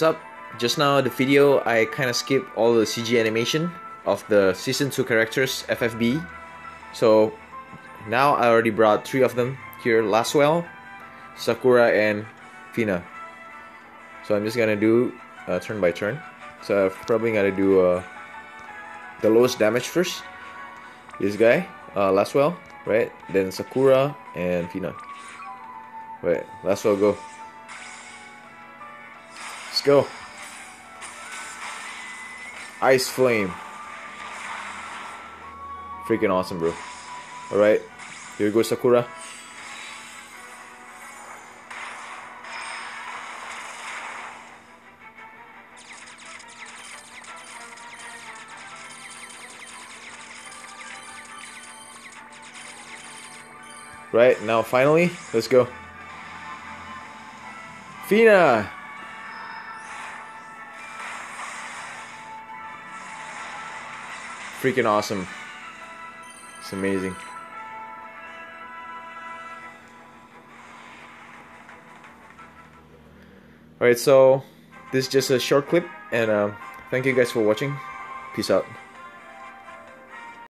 What's up? Just now the video I kind of skipped all the CG animation of the season 2 characters FFBE. So now I already brought three of them here, Laswell, Sakura and Fina. So I'm just gonna do uh, turn by turn. So I'm probably gonna do uh, the lowest damage first. This guy, uh, Laswell, right? Then Sakura and Fina. Right, Laswell go. Let's go. Ice Flame. Freaking awesome, bro. Alright, here we go, Sakura. Right, now finally, let's go. Fina! Freaking awesome. It's amazing. Alright, so this is just a short clip, and um, thank you guys for watching. Peace out.